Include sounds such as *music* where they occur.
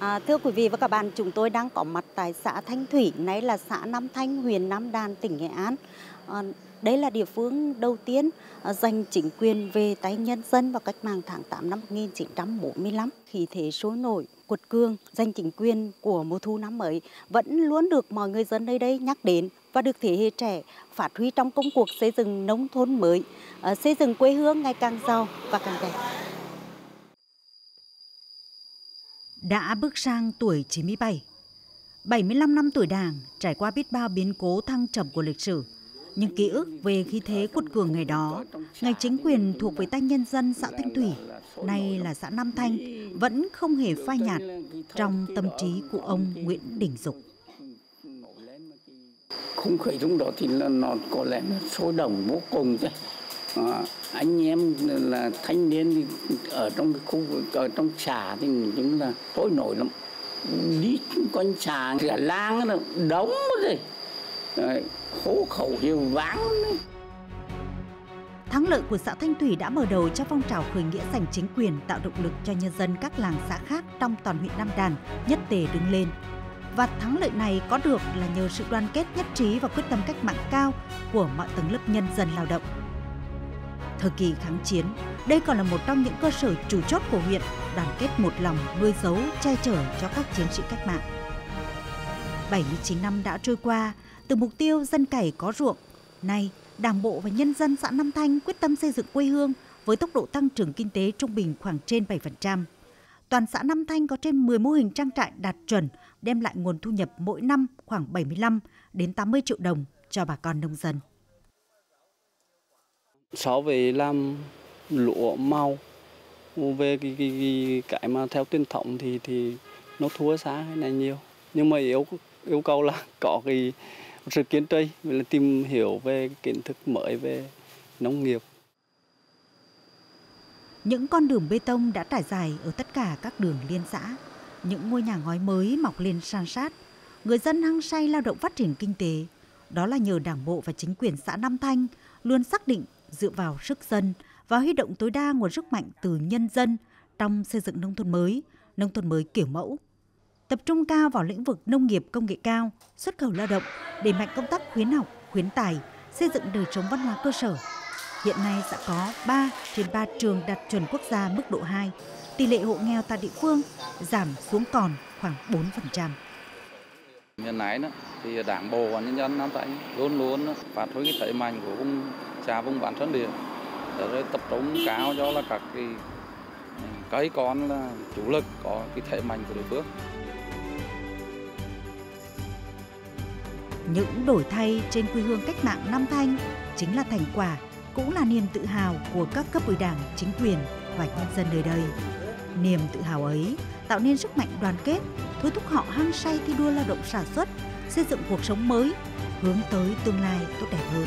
À, thưa quý vị và các bạn, chúng tôi đang có mặt tại xã Thanh Thủy, nay là xã Nam Thanh, huyện Nam Đàn, tỉnh Nghệ An. À, đây là địa phương đầu tiên à, giành chính quyền về tay nhân dân vào cách mạng tháng 8 năm 1945. Khi thế sôi nổi, quật cương giành chính quyền của mùa thu năm mới vẫn luôn được mọi người dân nơi đây nhắc đến và được thế hệ trẻ phát huy trong công cuộc xây dựng nông thôn mới, à, xây dựng quê hương ngày càng giàu và càng đẹp. Đã bước sang tuổi 97. 75 năm tuổi Đảng, trải qua biết bao biến cố thăng trầm của lịch sử, nhưng ký ức về khí thế quật cường ngày đó, ngày chính quyền thuộc về tay nhân dân xã Thanh Thủy, nay là xã Nam Thanh, vẫn không hề phai nhạt trong tâm trí của ông Nguyễn Đình Dục. Khung khởi lúc đó thì là nó có lẽ nó sôi động vô cùng chứ. À, anh em là thanh niên thì ở trong cái khu ở trong xã thì chúng là sôi nổi lắm đi quanh xã cả làng nó đóng rồi hố khẩu như váng đấy. Thắng lợi của xã Thanh Thủy đã mở đầu cho phong trào khởi nghĩa giành chính quyền tạo động lực cho nhân dân các làng xã khác trong toàn huyện Nam Đàn nhất tề đứng lên. Và thắng lợi này có được là nhờ sự đoàn kết nhất trí và quyết tâm cách mạng cao của mọi tầng lớp nhân dân lao động. Thời kỳ kháng chiến, đây còn là một trong những cơ sở chủ chốt của huyện đoàn kết một lòng nuôi dấu che chở cho các chiến sĩ cách mạng. 79 năm đã trôi qua, từ mục tiêu dân cày có ruộng, nay Đảng bộ và nhân dân xã Nam Thanh quyết tâm xây dựng quê hương với tốc độ tăng trưởng kinh tế trung bình khoảng trên 7%. Toàn xã Nam Thanh có trên 10 mô hình trang trại đạt chuẩn, đem lại nguồn thu nhập mỗi năm khoảng 75 đến 80 triệu đồng cho bà con nông dân so với làm lúa màu về cái, cái, cái, cái mà theo truyền thống thì thì nó thua xa cái này nhiều. Nhưng mà yêu yêu cầu là *laughs* có cái sự kiên trì là tìm hiểu về kiến thức mới về nông nghiệp. Những con đường bê tông đã trải dài ở tất cả các đường liên xã. Những ngôi nhà ngói mới mọc lên san sát. Người dân hăng say lao động phát triển kinh tế. Đó là nhờ đảng bộ và chính quyền xã Nam Thanh luôn xác định dựa vào sức dân và huy động tối đa nguồn sức mạnh từ nhân dân trong xây dựng nông thôn mới, nông thôn mới kiểu mẫu. Tập trung cao vào lĩnh vực nông nghiệp công nghệ cao, xuất khẩu lao động, đẩy mạnh công tác khuyến học, khuyến tài, xây dựng đời sống văn hóa cơ sở. Hiện nay đã có 3 trên 3 trường đạt chuẩn quốc gia mức độ 2. Tỷ lệ hộ nghèo tại địa phương giảm xuống còn khoảng 4%. Hiện nay đó, thì đảng bộ và nhân dân Nam Tây luôn luôn phát huy cái thế mạnh của vùng xã vùng bản sơn địa để tập trung cao cho là các cái ừ, cây con là chủ lực có cái thế mạnh của địa phương những đổi thay trên quê hương cách mạng Nam Thanh chính là thành quả, cũng là niềm tự hào của các cấp ủy đảng, chính quyền và nhân dân nơi đây. Niềm tự hào ấy tạo nên sức mạnh đoàn kết, thôi thúc họ hăng say thi đua lao động sản xuất, xây dựng cuộc sống mới, hướng tới tương lai tốt đẹp hơn.